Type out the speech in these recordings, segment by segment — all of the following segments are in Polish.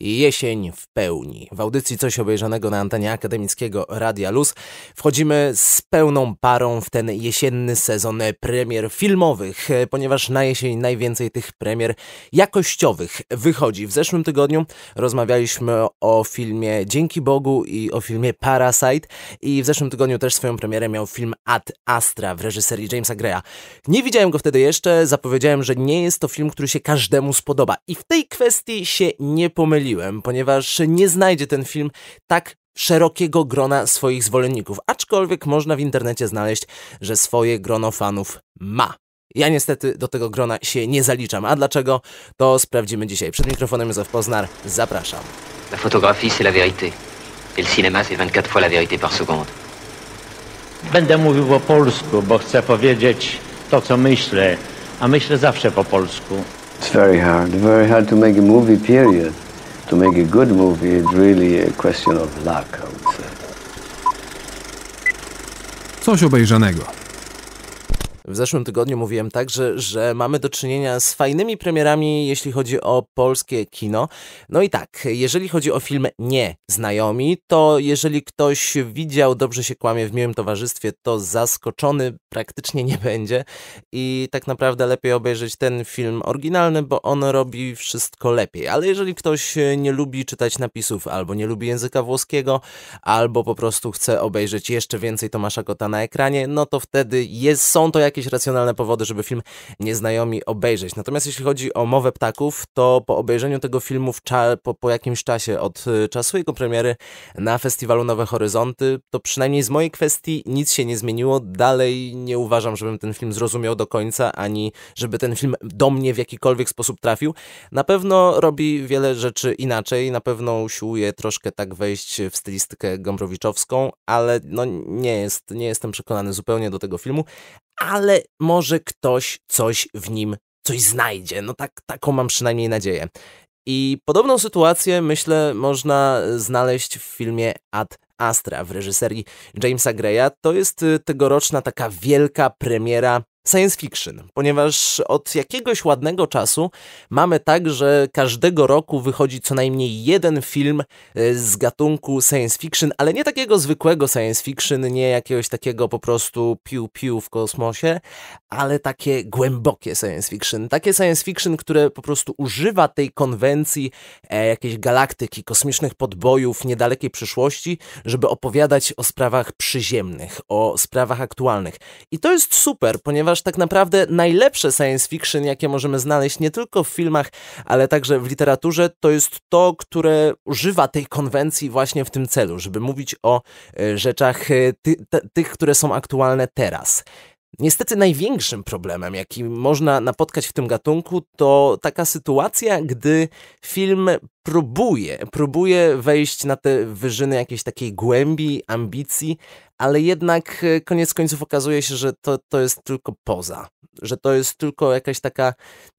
Jesień w pełni. W audycji Coś obejrzanego na antenie akademickiego Radia Luz wchodzimy z pełną parą w ten jesienny sezon premier filmowych, ponieważ na jesień najwięcej tych premier jakościowych wychodzi. W zeszłym tygodniu rozmawialiśmy o filmie Dzięki Bogu i o filmie Parasite i w zeszłym tygodniu też swoją premierę miał film Ad Astra w reżyserii Jamesa Greya. Nie widziałem go wtedy jeszcze, zapowiedziałem, że nie jest to film, który się każdemu spodoba i w tej kwestii się nie pomyliłem ponieważ nie znajdzie ten film tak szerokiego grona swoich zwolenników, aczkolwiek można w internecie znaleźć, że swoje grono fanów ma. Ja niestety do tego grona się nie zaliczam. A dlaczego? To sprawdzimy dzisiaj. Przed mikrofonem Józef Poznar. Zapraszam. La photographie, c'est la vérité. Et le cinéma, c'est 24 fois la vérité par seconde. Będę mówił po polsku, bo chcę powiedzieć to, co myślę, a myślę zawsze po polsku. It's very hard, very hard to make a movie, period. To make a good movie, it's really a question of luck, I would say. Coś obejrzanego. W zeszłym tygodniu mówiłem także, że mamy do czynienia z fajnymi premierami, jeśli chodzi o polskie kino. No i tak, jeżeli chodzi o film Nieznajomi, to jeżeli ktoś widział Dobrze się kłamie w miłym towarzystwie, to zaskoczony praktycznie nie będzie i tak naprawdę lepiej obejrzeć ten film oryginalny, bo on robi wszystko lepiej. Ale jeżeli ktoś nie lubi czytać napisów, albo nie lubi języka włoskiego, albo po prostu chce obejrzeć jeszcze więcej Tomasza Kota na ekranie, no to wtedy jest, są to jakieś jakieś racjonalne powody, żeby film Nieznajomi obejrzeć. Natomiast jeśli chodzi o Mowę Ptaków, to po obejrzeniu tego filmu po, po jakimś czasie od y, czasu jego premiery na festiwalu Nowe Horyzonty, to przynajmniej z mojej kwestii nic się nie zmieniło. Dalej nie uważam, żebym ten film zrozumiał do końca, ani żeby ten film do mnie w jakikolwiek sposób trafił. Na pewno robi wiele rzeczy inaczej, na pewno usiłuje troszkę tak wejść w stylistykę gombrowiczowską, ale no nie jest, nie jestem przekonany zupełnie do tego filmu, ale może ktoś coś w nim, coś znajdzie. No tak, taką mam przynajmniej nadzieję. I podobną sytuację, myślę, można znaleźć w filmie Ad Astra w reżyserii Jamesa Greya. To jest y, tegoroczna taka wielka premiera science fiction, ponieważ od jakiegoś ładnego czasu mamy tak, że każdego roku wychodzi co najmniej jeden film e, z gatunku science fiction, ale nie takiego zwykłego science fiction, nie jakiegoś takiego po prostu piu-piu w kosmosie, ale takie głębokie science fiction. Takie science fiction, które po prostu używa tej konwencji e, jakiejś galaktyki, kosmicznych podbojów niedalekiej przyszłości, żeby opowiadać o sprawach przyziemnych, o sprawach aktualnych. I to jest super, ponieważ ponieważ tak naprawdę najlepsze science fiction, jakie możemy znaleźć nie tylko w filmach, ale także w literaturze, to jest to, które używa tej konwencji właśnie w tym celu, żeby mówić o e, rzeczach e, ty, tych, które są aktualne teraz. Niestety największym problemem, jaki można napotkać w tym gatunku, to taka sytuacja, gdy film próbuje, próbuje wejść na te wyżyny jakiejś takiej głębi, ambicji, ale jednak e, koniec końców okazuje się, że to, to jest tylko poza, że to jest tylko jakaś taka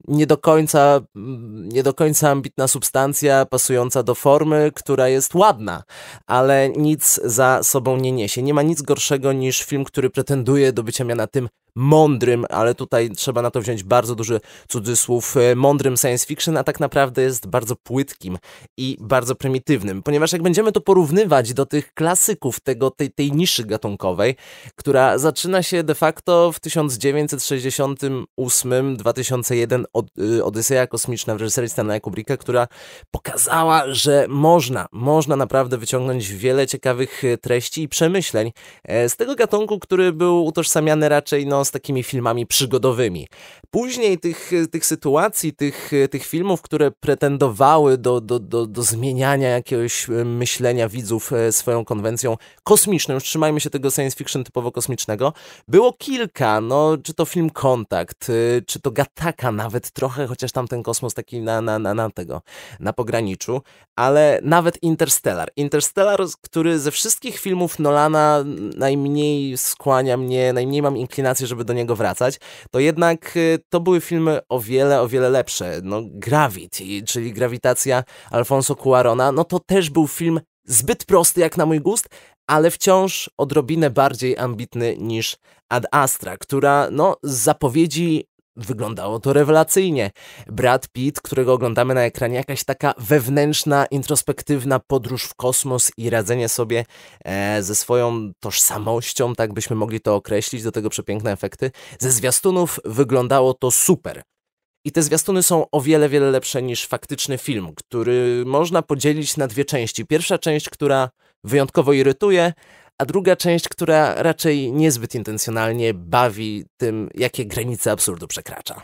nie do końca, mm, nie do końca ambitna substancja pasująca do formy, która jest ładna, ale nic za sobą nie niesie. Nie ma nic gorszego niż film, który pretenduje do bycia mianem mądrym, ale tutaj trzeba na to wziąć bardzo duży cudzysłów, e, mądrym science fiction, a tak naprawdę jest bardzo płytkim i bardzo prymitywnym, ponieważ jak będziemy to porównywać do tych klasyków tego, tej, tej niszy gatunkowej, która zaczyna się de facto w 1968-2001 od, y, Odyseja Kosmiczna w reżyserii Stanleya Kubricka, która pokazała, że można, można naprawdę wyciągnąć wiele ciekawych e, treści i przemyśleń e, z tego gatunku, który był utożsamiany raczej no, z takimi filmami przygodowymi. Później tych, tych sytuacji, tych, tych filmów, które pretendowały do, do, do, do zmieniania jakiegoś e, myślenia widzów e, swoją konwencją kosmiczną, już trzymajmy się tego science fiction typowo kosmicznego, było kilka, no, czy to film Kontakt, e, czy to Gataka nawet trochę, chociaż tam ten kosmos taki na, na, na, na tego, na pograniczu, ale nawet Interstellar. Interstellar, który ze wszystkich filmów Nolana najmniej skłania mnie, najmniej mam inclinację, żeby do niego wracać, to jednak to były filmy o wiele, o wiele lepsze. No, Gravity, czyli Grawitacja Alfonso Cuarona, no to też był film zbyt prosty jak na mój gust, ale wciąż odrobinę bardziej ambitny niż Ad Astra, która no, z zapowiedzi Wyglądało to rewelacyjnie. Brad Pitt, którego oglądamy na ekranie, jakaś taka wewnętrzna, introspektywna podróż w kosmos i radzenie sobie e, ze swoją tożsamością, tak byśmy mogli to określić, do tego przepiękne efekty. Ze zwiastunów wyglądało to super. I te zwiastuny są o wiele, wiele lepsze niż faktyczny film, który można podzielić na dwie części. Pierwsza część, która wyjątkowo irytuje, a druga część, która raczej niezbyt intencjonalnie bawi tym, jakie granice absurdu przekracza.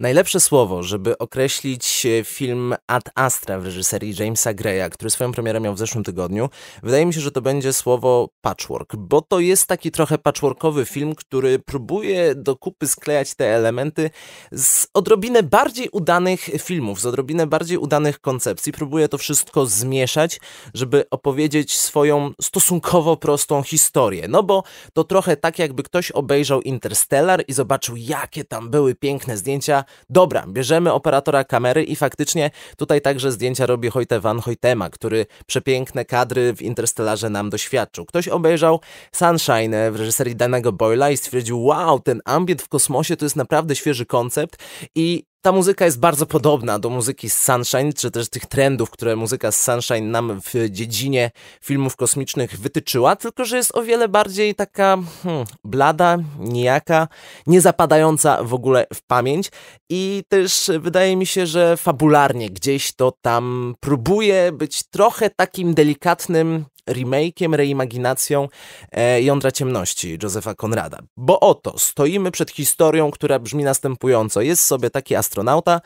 Najlepsze słowo, żeby określić e, film Ad Astra w reżyserii Jamesa Greya, który swoją premierę miał w zeszłym tygodniu, wydaje mi się, że to będzie słowo patchwork, bo to jest taki trochę patchworkowy film, który próbuje do kupy sklejać te elementy z odrobinę bardziej udanych filmów, z odrobinę bardziej udanych koncepcji. Próbuje to wszystko zmieszać, żeby opowiedzieć swoją stosunkowo prostą historię. No bo to trochę tak, jakby ktoś obejrzał Interstellar i zobaczył, jakie tam były piękne zdjęcia Dobra, bierzemy operatora kamery i faktycznie tutaj także zdjęcia robi Hoyte van Hoytema, który przepiękne kadry w Interstellarze nam doświadczył. Ktoś obejrzał Sunshine w reżyserii danego Boyla i stwierdził, wow, ten ambient w kosmosie to jest naprawdę świeży koncept i ta muzyka jest bardzo podobna do muzyki z Sunshine, czy też tych trendów, które muzyka z Sunshine nam w dziedzinie filmów kosmicznych wytyczyła, tylko że jest o wiele bardziej taka hmm, blada, nijaka, niezapadająca w ogóle w pamięć. I też wydaje mi się, że fabularnie gdzieś to tam próbuje być trochę takim delikatnym remake'iem, reimaginacją e, Jądra Ciemności Józefa Konrada. Bo oto, stoimy przed historią, która brzmi następująco. Jest sobie taki astronauta,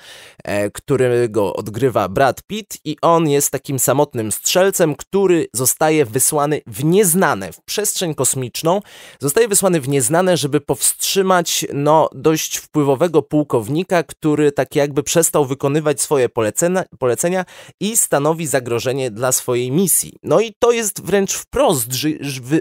e, którego odgrywa Brad Pitt i on jest takim samotnym strzelcem, który zostaje wysłany w nieznane, w przestrzeń kosmiczną, zostaje wysłany w nieznane, żeby powstrzymać no, dość wpływowego pułkownika, który tak jakby przestał wykonywać swoje polecenia, polecenia i stanowi zagrożenie dla swojej misji. No i to jest jest wręcz wprost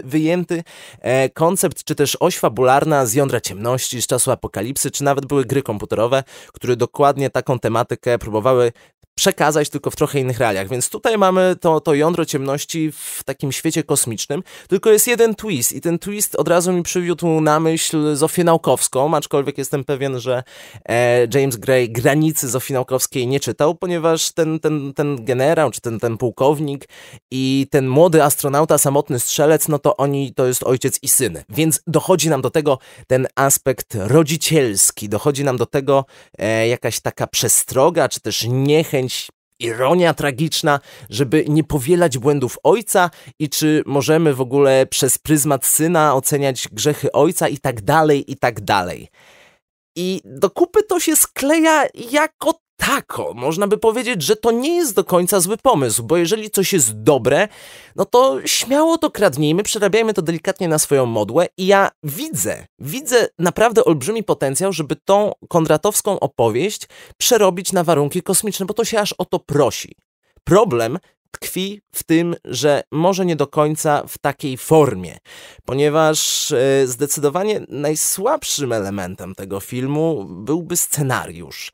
wyjęty e, koncept, czy też oś fabularna z jądra ciemności, z czasu apokalipsy, czy nawet były gry komputerowe, które dokładnie taką tematykę próbowały przekazać tylko w trochę innych realiach. Więc tutaj mamy to, to jądro ciemności w takim świecie kosmicznym, tylko jest jeden twist i ten twist od razu mi przywiódł na myśl Zofię Naukowską, aczkolwiek jestem pewien, że e, James Gray granicy Zofii Naukowskiej nie czytał, ponieważ ten, ten, ten generał, czy ten, ten pułkownik i ten młody astronauta, samotny strzelec, no to oni to jest ojciec i syn. Więc dochodzi nam do tego ten aspekt rodzicielski, dochodzi nam do tego e, jakaś taka przestroga, czy też niechęć ironia tragiczna, żeby nie powielać błędów ojca i czy możemy w ogóle przez pryzmat syna oceniać grzechy ojca i tak dalej, i tak dalej. I do kupy to się skleja jako tako. Można by powiedzieć, że to nie jest do końca zły pomysł, bo jeżeli coś jest dobre, no to śmiało to kradnijmy, przerabiajmy to delikatnie na swoją modłę i ja widzę, widzę naprawdę olbrzymi potencjał, żeby tą kondratowską opowieść przerobić na warunki kosmiczne, bo to się aż o to prosi. Problem tkwi w tym, że może nie do końca w takiej formie, ponieważ e, zdecydowanie najsłabszym elementem tego filmu byłby scenariusz.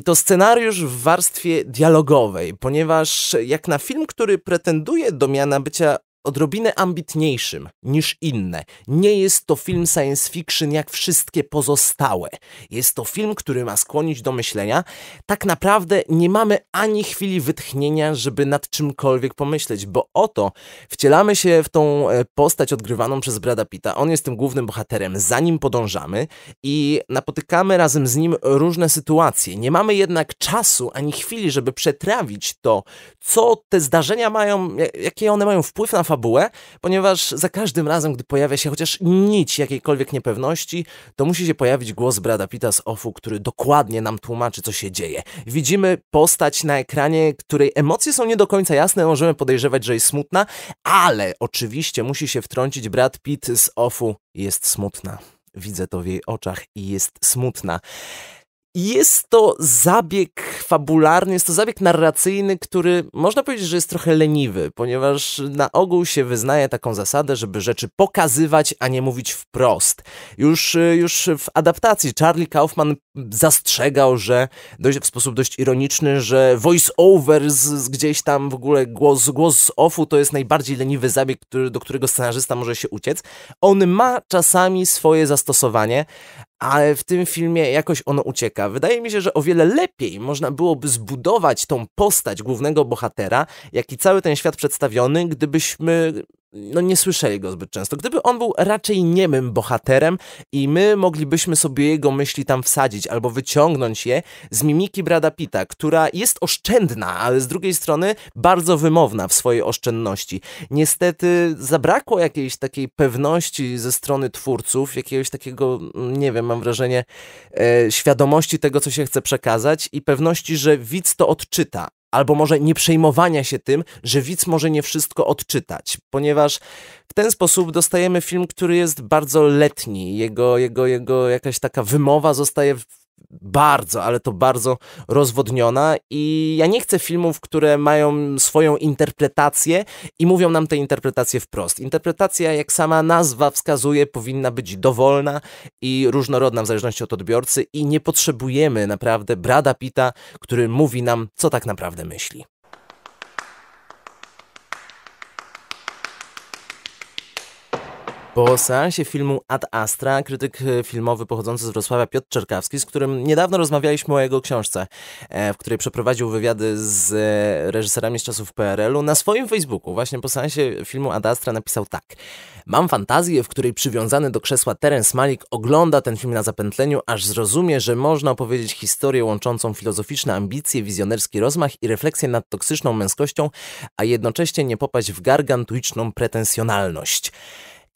I to scenariusz w warstwie dialogowej, ponieważ jak na film, który pretenduje do miana bycia odrobinę ambitniejszym niż inne. Nie jest to film science fiction jak wszystkie pozostałe. Jest to film, który ma skłonić do myślenia. Tak naprawdę nie mamy ani chwili wytchnienia, żeby nad czymkolwiek pomyśleć, bo oto wcielamy się w tą e, postać odgrywaną przez Brada Pitta. On jest tym głównym bohaterem, za nim podążamy i napotykamy razem z nim różne sytuacje. Nie mamy jednak czasu ani chwili, żeby przetrawić to, co te zdarzenia mają, jakie one mają wpływ na fabułę, ponieważ za każdym razem, gdy pojawia się chociaż nic jakiejkolwiek niepewności, to musi się pojawić głos Brada Pitta z Offu, który dokładnie nam tłumaczy, co się dzieje. Widzimy postać na ekranie, której emocje są nie do końca jasne, możemy podejrzewać, że jest smutna, ale oczywiście musi się wtrącić Brad Pitt z Offu. Jest smutna. Widzę to w jej oczach i jest smutna. Jest to zabieg fabularny, jest to zabieg narracyjny, który można powiedzieć, że jest trochę leniwy, ponieważ na ogół się wyznaje taką zasadę, żeby rzeczy pokazywać, a nie mówić wprost. Już, już w adaptacji Charlie Kaufman zastrzegał, że dość, w sposób dość ironiczny, że voice over z, z gdzieś tam w ogóle głos, głos offu to jest najbardziej leniwy zabieg, który, do którego scenarzysta może się uciec. On ma czasami swoje zastosowanie, ale w tym filmie jakoś ono ucieka. Wydaje mi się, że o wiele lepiej można byłoby zbudować tą postać głównego bohatera, jak i cały ten świat przedstawiony, gdybyśmy no nie słyszeli go zbyt często. Gdyby on był raczej niemym bohaterem i my moglibyśmy sobie jego myśli tam wsadzić albo wyciągnąć je z mimiki Brada Pitta, która jest oszczędna, ale z drugiej strony bardzo wymowna w swojej oszczędności. Niestety zabrakło jakiejś takiej pewności ze strony twórców, jakiegoś takiego, nie wiem, mam wrażenie, e, świadomości tego, co się chce przekazać i pewności, że widz to odczyta albo może nie przejmowania się tym, że widz może nie wszystko odczytać, ponieważ w ten sposób dostajemy film, który jest bardzo letni. Jego, jego, jego jakaś taka wymowa zostaje bardzo, ale to bardzo rozwodniona i ja nie chcę filmów, które mają swoją interpretację i mówią nam te interpretacje wprost. Interpretacja, jak sama nazwa wskazuje, powinna być dowolna i różnorodna w zależności od odbiorcy i nie potrzebujemy naprawdę Brada Pita, który mówi nam, co tak naprawdę myśli. Po seansie filmu Ad Astra, krytyk e, filmowy pochodzący z Wrocławia Piotr Czerkawski, z którym niedawno rozmawialiśmy o jego książce, e, w której przeprowadził wywiady z e, reżyserami z czasów PRL-u, na swoim Facebooku, właśnie po seansie filmu Ad Astra napisał tak. Mam fantazję, w której przywiązany do krzesła Terence Malik ogląda ten film na zapętleniu, aż zrozumie, że można opowiedzieć historię łączącą filozoficzne ambicje, wizjonerski rozmach i refleksję nad toksyczną męskością, a jednocześnie nie popaść w gargantuiczną pretensjonalność.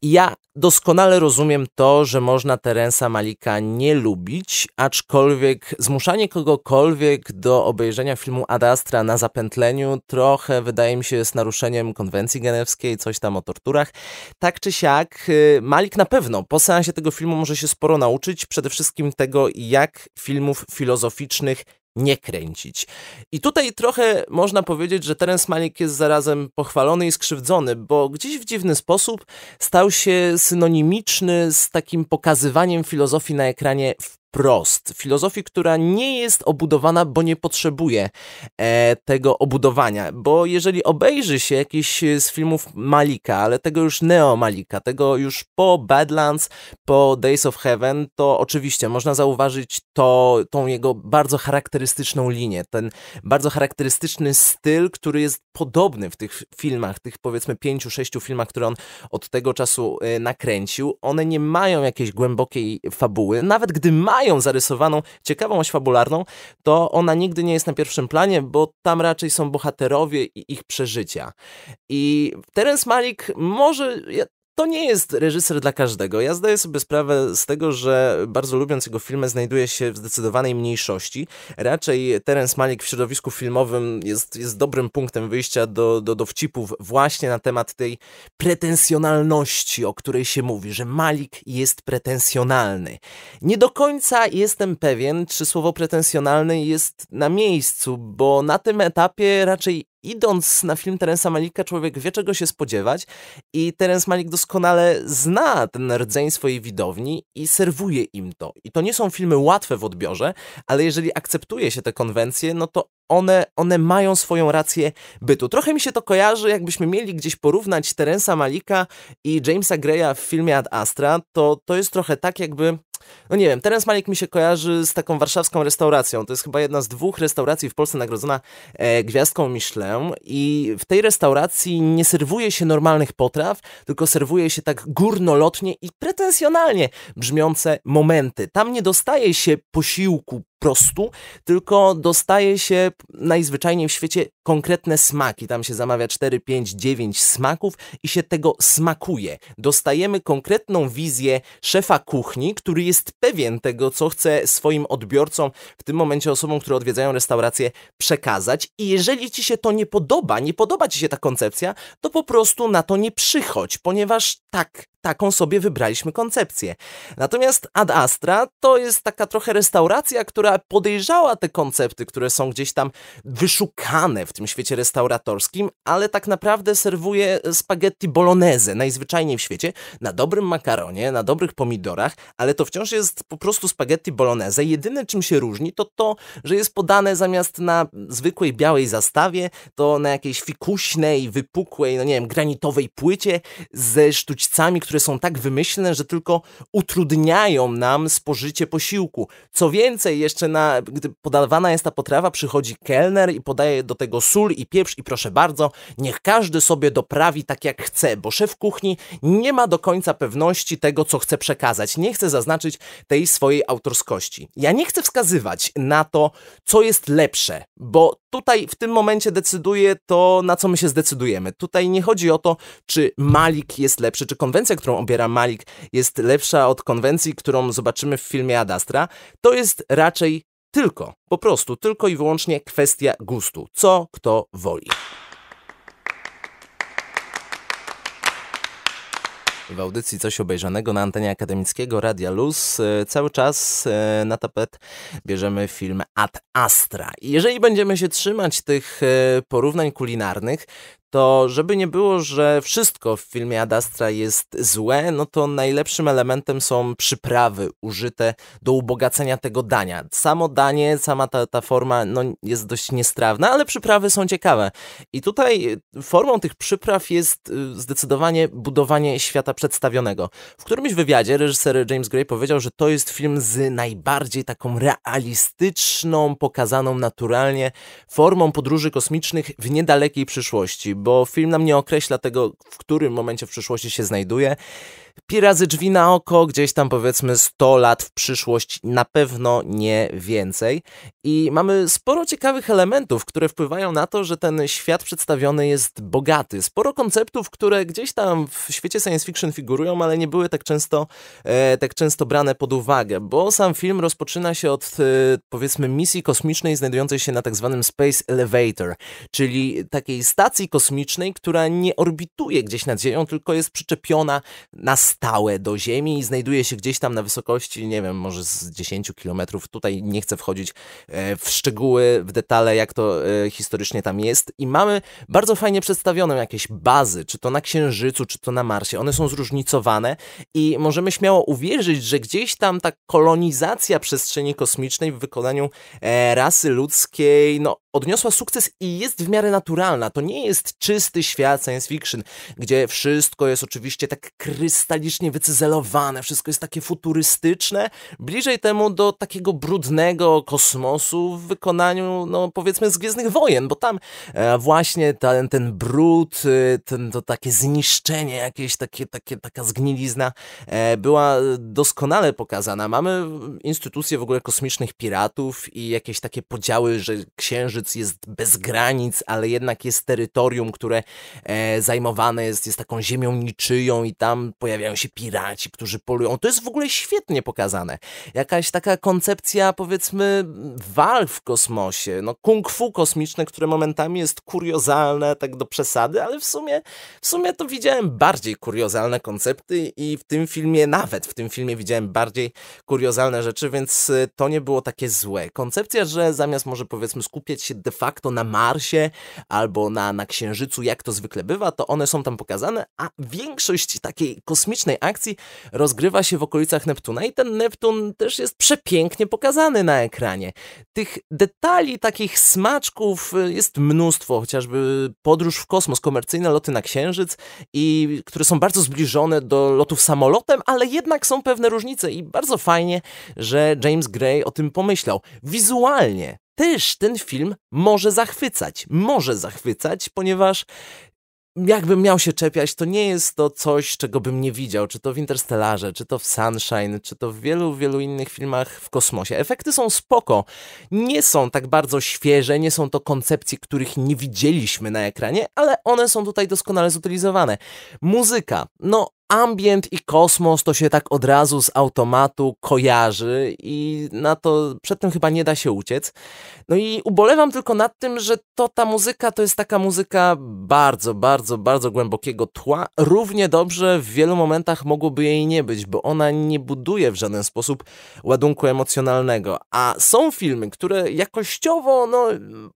Ja doskonale rozumiem to, że można Terensa Malika nie lubić, aczkolwiek zmuszanie kogokolwiek do obejrzenia filmu Ad Astra na zapętleniu trochę wydaje mi się jest naruszeniem konwencji genewskiej, coś tam o torturach. Tak czy siak, y, Malik na pewno po seansie tego filmu może się sporo nauczyć, przede wszystkim tego, jak filmów filozoficznych nie kręcić. I tutaj trochę można powiedzieć, że Terence Malik jest zarazem pochwalony i skrzywdzony, bo gdzieś w dziwny sposób stał się synonimiczny z takim pokazywaniem filozofii na ekranie w wprost. Filozofii, która nie jest obudowana, bo nie potrzebuje e, tego obudowania. Bo jeżeli obejrzy się jakiś z filmów Malika, ale tego już Neo Malika, tego już po Badlands, po Days of Heaven, to oczywiście można zauważyć to, tą jego bardzo charakterystyczną linię, ten bardzo charakterystyczny styl, który jest podobny w tych filmach, tych powiedzmy pięciu, sześciu filmach, które on od tego czasu e, nakręcił. One nie mają jakiejś głębokiej fabuły, nawet gdy mają mają zarysowaną ciekawą oś fabularną, to ona nigdy nie jest na pierwszym planie, bo tam raczej są bohaterowie i ich przeżycia. I Terence Malik może, to nie jest reżyser dla każdego. Ja zdaję sobie sprawę z tego, że bardzo lubiąc jego filmy znajduje się w zdecydowanej mniejszości. Raczej Terence Malik w środowisku filmowym jest, jest dobrym punktem wyjścia do, do dowcipów właśnie na temat tej pretensjonalności, o której się mówi, że Malik jest pretensjonalny. Nie do końca jestem pewien, czy słowo pretensjonalny jest na miejscu, bo na tym etapie raczej idąc na film Terensa Malika, człowiek wie czego się spodziewać i Terence Malik doskonale zna ten rdzeń swojej widowni i serwuje im to. I to nie są filmy łatwe w odbiorze, ale jeżeli akceptuje się te konwencje, no to one, one mają swoją rację bytu. Trochę mi się to kojarzy, jakbyśmy mieli gdzieś porównać Terensa Malika i Jamesa Greya w filmie Ad Astra, to to jest trochę tak jakby no nie wiem, Terence Malik mi się kojarzy z taką warszawską restauracją. To jest chyba jedna z dwóch restauracji w Polsce nagrodzona e, gwiazdką Michelin i w tej restauracji nie serwuje się normalnych potraw, tylko serwuje się tak górnolotnie i pretensjonalnie brzmiące momenty. Tam nie dostaje się posiłku prostu, tylko dostaje się najzwyczajniej w świecie konkretne smaki. Tam się zamawia 4, 5, 9 smaków i się tego smakuje. Dostajemy konkretną wizję szefa kuchni, który jest pewien tego, co chce swoim odbiorcom, w tym momencie osobom, które odwiedzają restaurację, przekazać. I jeżeli ci się to nie podoba, nie podoba ci się ta koncepcja, to po prostu na to nie przychodź, ponieważ tak, taką sobie wybraliśmy koncepcję. Natomiast Ad Astra to jest taka trochę restauracja, która podejrzała te koncepty, które są gdzieś tam wyszukane w tym świecie restauratorskim, ale tak naprawdę serwuje spaghetti bolognese, najzwyczajniej w świecie, na dobrym makaronie, na dobrych pomidorach, ale to wciąż jest po prostu spaghetti bolognese. Jedyne czym się różni to to, że jest podane zamiast na zwykłej białej zastawie, to na jakiejś fikuśnej, wypukłej, no nie wiem, granitowej płycie ze sztućcami, które są tak wymyślne, że tylko utrudniają nam spożycie posiłku. Co więcej, jeszcze na, gdy podawana jest ta potrawa, przychodzi kelner i podaje do tego sól i pieprz i proszę bardzo, niech każdy sobie doprawi tak jak chce, bo szef kuchni nie ma do końca pewności tego, co chce przekazać. Nie chce zaznaczyć tej swojej autorskości. Ja nie chcę wskazywać na to, co jest lepsze, bo tutaj w tym momencie decyduje to, na co my się zdecydujemy. Tutaj nie chodzi o to, czy Malik jest lepszy, czy konwencja, którą obiera Malik jest lepsza od konwencji, którą zobaczymy w filmie Adastra. To jest raczej tylko, po prostu, tylko i wyłącznie kwestia gustu. Co kto woli. W audycji Coś Obejrzanego na antenie akademickiego Radia Luz e, cały czas e, na tapet bierzemy film Ad Astra. I jeżeli będziemy się trzymać tych e, porównań kulinarnych, to żeby nie było, że wszystko w filmie Adastra jest złe, no to najlepszym elementem są przyprawy użyte do ubogacenia tego dania. Samo danie, sama ta, ta forma no, jest dość niestrawna, ale przyprawy są ciekawe. I tutaj formą tych przypraw jest y, zdecydowanie budowanie świata przedstawionego. W którymś wywiadzie reżyser James Gray powiedział, że to jest film z najbardziej taką realistyczną, pokazaną naturalnie formą podróży kosmicznych w niedalekiej przyszłości bo film nam nie określa tego, w którym momencie w przyszłości się znajduje. Pi razy drzwi na oko, gdzieś tam powiedzmy 100 lat w przyszłość, na pewno nie więcej. I mamy sporo ciekawych elementów, które wpływają na to, że ten świat przedstawiony jest bogaty. Sporo konceptów, które gdzieś tam w świecie science fiction figurują, ale nie były tak często, e, tak często brane pod uwagę, bo sam film rozpoczyna się od e, powiedzmy misji kosmicznej znajdującej się na tak zwanym Space Elevator, czyli takiej stacji kosmicznej, która nie orbituje gdzieś nad Ziemią, tylko jest przyczepiona na stałe do Ziemi i znajduje się gdzieś tam na wysokości, nie wiem, może z 10 kilometrów. Tutaj nie chcę wchodzić e, w szczegóły, w detale, jak to e, historycznie tam jest. I mamy bardzo fajnie przedstawione jakieś bazy, czy to na Księżycu, czy to na Marsie. One są zróżnicowane i możemy śmiało uwierzyć, że gdzieś tam ta kolonizacja przestrzeni kosmicznej w wykonaniu e, rasy ludzkiej, no odniosła sukces i jest w miarę naturalna. To nie jest czysty świat science fiction, gdzie wszystko jest oczywiście tak krystalicznie wycyzelowane, wszystko jest takie futurystyczne. Bliżej temu do takiego brudnego kosmosu w wykonaniu, no powiedzmy, z Gwiezdnych Wojen, bo tam e, właśnie ten, ten brud, e, ten, to takie zniszczenie, jakieś takie, takie, taka zgnilizna e, była doskonale pokazana. Mamy instytucje w ogóle kosmicznych piratów i jakieś takie podziały, że księżyc jest bez granic, ale jednak jest terytorium, które zajmowane jest, jest taką ziemią niczyją i tam pojawiają się piraci, którzy polują. To jest w ogóle świetnie pokazane. Jakaś taka koncepcja, powiedzmy, walk w kosmosie, no kung fu kosmiczne, które momentami jest kuriozalne, tak do przesady, ale w sumie, w sumie to widziałem bardziej kuriozalne koncepty i w tym filmie, nawet w tym filmie widziałem bardziej kuriozalne rzeczy, więc e, to nie było takie złe. Koncepcja, że zamiast może powiedzmy skupiać się de facto na Marsie albo na, na Księżycu, jak to zwykle bywa, to one są tam pokazane, a większość takiej kosmicznej akcji rozgrywa się w okolicach Neptuna i ten Neptun też jest przepięknie pokazany na ekranie. Tych detali, takich smaczków y, jest mnóstwo, chociażby podróż w kosmos, komercyjne loty na Księżyc, i które są bardzo zbliżone do lotów samolotem, ale jednak są pewne różnice i bardzo fajnie, że James Gray o tym pomyślał. Wizualnie też ten film może zachwycać. Może zachwycać, ponieważ jakbym miał się czepiać, to nie jest to coś, czego bym nie widział, czy to w Interstellarze, czy to w Sunshine, czy to w wielu, wielu innych filmach w kosmosie. Efekty są spoko, nie są tak bardzo świeże, nie są to koncepcje, których nie widzieliśmy na ekranie, ale one są tutaj doskonale zutylizowane. Muzyka, no ambient i kosmos to się tak od razu z automatu kojarzy i na to przed tym chyba nie da się uciec. No i ubolewam tylko nad tym, że to ta muzyka to jest taka muzyka bardzo, bardzo, bardzo głębokiego tła. Równie dobrze w wielu momentach mogłoby jej nie być, bo ona nie buduje w żaden sposób ładunku emocjonalnego. A są filmy, które jakościowo no,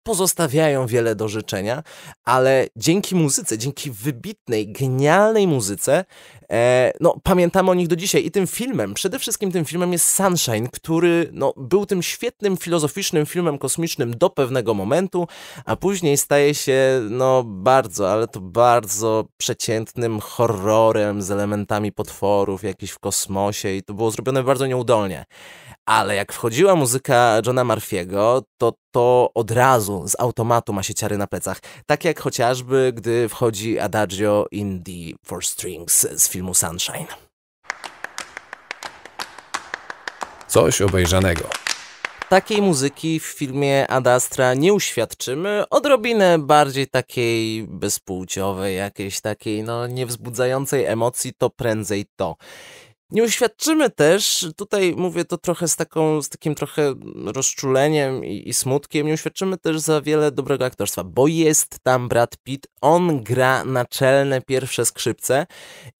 pozostawiają wiele do życzenia, ale dzięki muzyce, dzięki wybitnej, genialnej muzyce, E, no, pamiętamy o nich do dzisiaj i tym filmem, przede wszystkim tym filmem jest Sunshine, który no, był tym świetnym, filozoficznym filmem kosmicznym do pewnego momentu, a później staje się no bardzo, ale to bardzo przeciętnym horrorem z elementami potworów jakichś w kosmosie i to było zrobione bardzo nieudolnie. Ale jak wchodziła muzyka Johna Murphy'ego, to to od razu z automatu ma się ciary na plecach. Tak jak chociażby, gdy wchodzi Adagio in the Four Strings z filmu Sunshine. Coś obejrzanego. Takiej muzyki w filmie Adastra nie uświadczymy. Odrobinę bardziej takiej bezpłciowej, jakiejś takiej, no, niewzbudzającej emocji, to prędzej to. Nie uświadczymy też, tutaj mówię to trochę z, taką, z takim trochę rozczuleniem i, i, smutkiem, nie uświadczymy też za wiele dobrego aktorstwa, bo jest tam Brad Pitt, on gra naczelne pierwsze skrzypce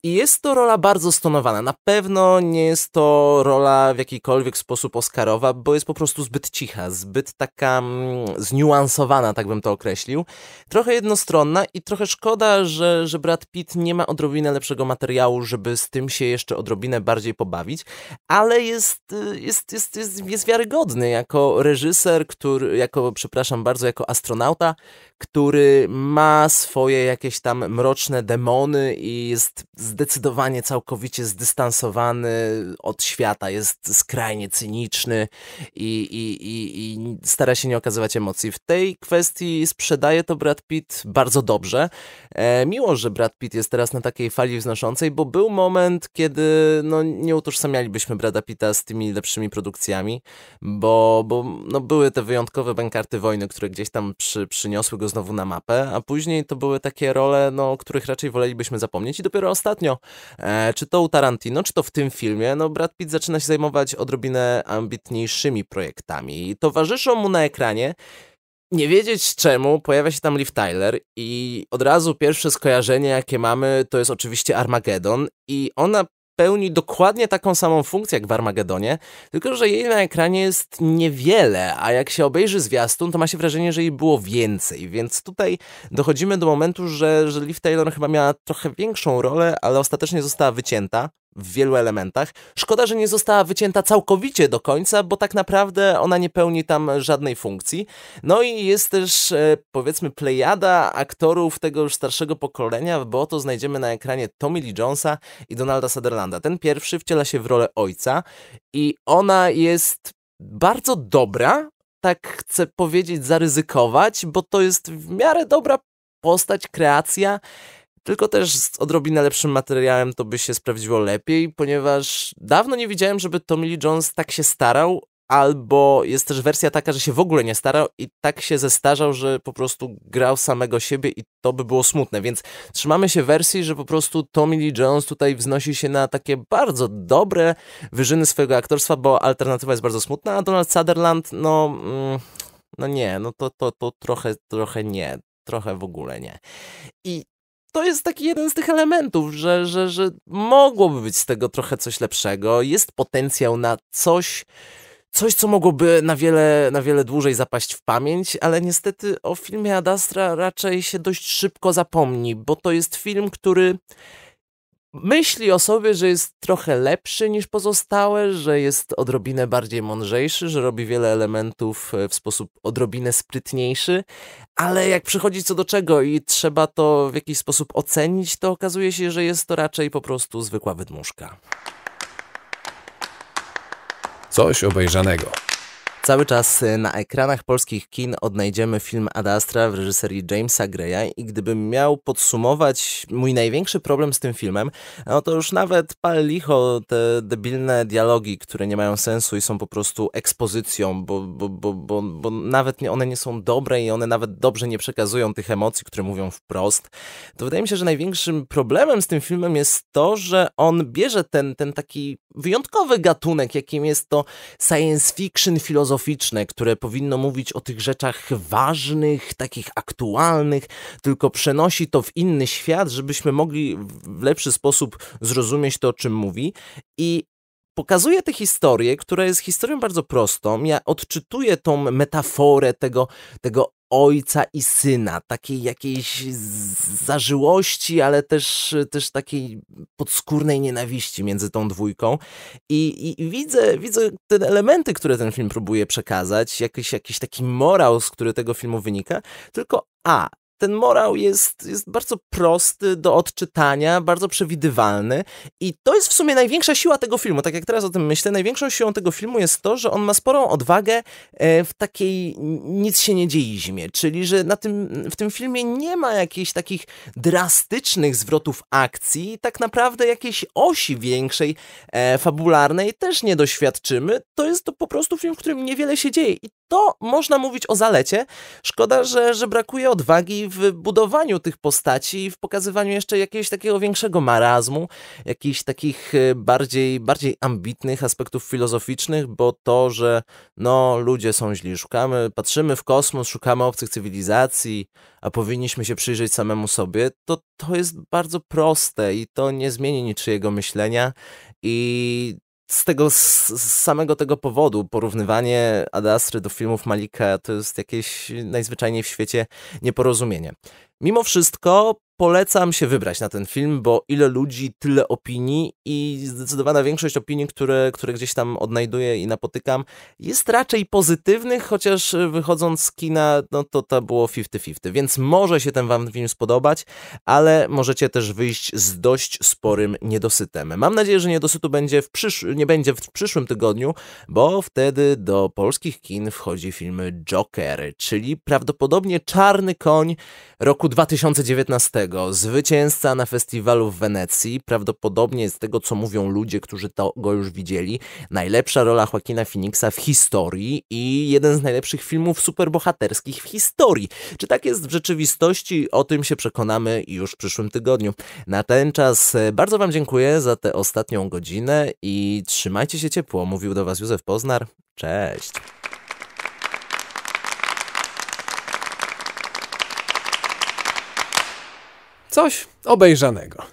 i jest to rola bardzo stonowana. Na pewno nie jest to rola w jakikolwiek sposób oscarowa, bo jest po prostu zbyt cicha, zbyt taka mm, zniuansowana, tak bym to określił. Trochę jednostronna i trochę szkoda, że, że Brad Pitt nie ma odrobinę lepszego materiału, żeby z tym się jeszcze odrobinę bardziej pobawić, ale jest, y, jest, jest, jest, jest wiarygodny jako reżyser, który, jako, przepraszam bardzo, jako astronauta, który ma swoje jakieś tam mroczne demony i jest zdecydowanie całkowicie zdystansowany od świata, jest skrajnie cyniczny i, i, i, i stara się nie okazywać emocji. W tej kwestii sprzedaje to Brad Pitt bardzo dobrze. E, miło, że Brad Pitt jest teraz na takiej fali wznoszącej, bo był moment, kiedy no, nie utożsamialibyśmy Brada Pitta z tymi lepszymi produkcjami, bo, bo no, były te wyjątkowe bankarty wojny, które gdzieś tam przy, przyniosły go znowu na mapę, a później to były takie role, no, których raczej wolelibyśmy zapomnieć. I dopiero ostatnio, e, czy to u Tarantino, czy to w tym filmie, no Brad Pitt zaczyna się zajmować odrobinę ambitniejszymi projektami. I towarzyszą mu na ekranie nie wiedzieć czemu pojawia się tam Liv Tyler i od razu pierwsze skojarzenie jakie mamy to jest oczywiście Armageddon i ona pełni dokładnie taką samą funkcję jak w Armagedonie, tylko że jej na ekranie jest niewiele, a jak się obejrzy zwiastun, to ma się wrażenie, że jej było więcej, więc tutaj dochodzimy do momentu, że, że Liv Taylor chyba miała trochę większą rolę, ale ostatecznie została wycięta w wielu elementach. Szkoda, że nie została wycięta całkowicie do końca, bo tak naprawdę ona nie pełni tam żadnej funkcji. No i jest też e, powiedzmy plejada aktorów tego już starszego pokolenia, bo to znajdziemy na ekranie Tommy Lee Jonesa i Donalda Sutherlanda. Ten pierwszy wciela się w rolę ojca i ona jest bardzo dobra, tak chcę powiedzieć, zaryzykować, bo to jest w miarę dobra postać, kreacja tylko też z odrobinę lepszym materiałem to by się sprawdziło lepiej, ponieważ dawno nie widziałem, żeby Tommy Lee Jones tak się starał, albo jest też wersja taka, że się w ogóle nie starał i tak się zestarzał, że po prostu grał samego siebie i to by było smutne, więc trzymamy się wersji, że po prostu Tommy Lee Jones tutaj wznosi się na takie bardzo dobre wyżyny swojego aktorstwa, bo alternatywa jest bardzo smutna, a Donald Sutherland, no, mm, no nie, no to, to, to trochę, trochę nie, trochę w ogóle nie. I to jest taki jeden z tych elementów, że, że, że mogłoby być z tego trochę coś lepszego. Jest potencjał na coś, coś, co mogłoby na wiele, na wiele dłużej zapaść w pamięć, ale niestety o filmie Adastra raczej się dość szybko zapomni, bo to jest film, który myśli o sobie, że jest trochę lepszy niż pozostałe, że jest odrobinę bardziej mądrzejszy, że robi wiele elementów e, w sposób odrobinę sprytniejszy, ale jak przychodzi co do czego i trzeba to w jakiś sposób ocenić, to okazuje się, że jest to raczej po prostu zwykła wydmuszka. Coś obejrzanego. Cały czas e, na ekranach polskich kin odnajdziemy film Ad Astra w reżyserii Jamesa Greya i gdybym miał podsumować mój największy problem z tym filmem, no to już nawet pal licho te debilne dialogi, które nie mają sensu i są po prostu ekspozycją, bo, bo, bo, bo, bo nawet one nie są dobre i one nawet dobrze nie przekazują tych emocji, które mówią wprost, to wydaje mi się, że największym problemem z tym filmem jest to, że on bierze ten, ten taki wyjątkowy gatunek, jakim jest to science fiction filozoficzne, które powinno mówić o tych rzeczach ważnych, takich aktualnych, tylko przenosi to w inny świat, żebyśmy mogli w lepszy sposób zrozumieć to, o czym mówi. I pokazuje tę historię, która jest historią bardzo prostą. Ja odczytuję tą metaforę tego, tego ojca i syna, takiej jakiejś zażyłości, ale też, też takiej podskórnej nienawiści między tą dwójką. I, i, widzę, widzę te elementy, które ten film próbuje przekazać, jakiś, jakiś taki morał, z który tego filmu wynika, tylko a, ten morał jest, jest bardzo prosty do odczytania, bardzo przewidywalny i to jest w sumie największa siła tego filmu. Tak jak teraz o tym myślę, największą siłą tego filmu jest to, że on ma sporą odwagę e, w takiej nic się nie dzieizmie, czyli że na tym, w tym filmie nie ma jakichś takich drastycznych zwrotów akcji, tak naprawdę jakiejś osi większej, e, fabularnej też nie doświadczymy. To jest to po prostu film, w którym niewiele się dzieje i to można mówić o zalecie. Szkoda, że, że brakuje odwagi w budowaniu tych postaci i w pokazywaniu jeszcze jakiegoś takiego większego marazmu, jakichś takich e, bardziej, bardziej ambitnych aspektów filozoficznych, bo to, że no ludzie są źli, szukamy, patrzymy w kosmos, szukamy obcych cywilizacji, a powinniśmy się przyjrzeć samemu sobie, to to jest bardzo proste i to nie zmieni niczyjego myślenia i z tego z samego tego powodu porównywanie Adastry do filmów Malika to jest jakieś najzwyczajniej w świecie nieporozumienie. Mimo wszystko polecam się wybrać na ten film, bo ile ludzi, tyle opinii i zdecydowana większość opinii, które, które gdzieś tam odnajduję i napotykam, jest raczej pozytywnych, chociaż wychodząc z kina, no to to było 50-50, więc może się ten wam film spodobać, ale możecie też wyjść z dość sporym niedosytem. Mam nadzieję, że niedosytu będzie w przysz nie będzie w przyszłym tygodniu, bo wtedy do polskich kin wchodzi film Joker, czyli prawdopodobnie Czarny Koń roku 2019 zwycięzca na festiwalu w Wenecji, prawdopodobnie z tego co mówią ludzie, którzy to go już widzieli, najlepsza rola Joaquina Phoenixa w historii i jeden z najlepszych filmów superbohaterskich w historii. Czy tak jest w rzeczywistości? O tym się przekonamy już w przyszłym tygodniu. Na ten czas e, bardzo Wam dziękuję za tę ostatnią godzinę i trzymajcie się ciepło. Mówił do Was Józef Poznar. Cześć. Coś obejrzanego.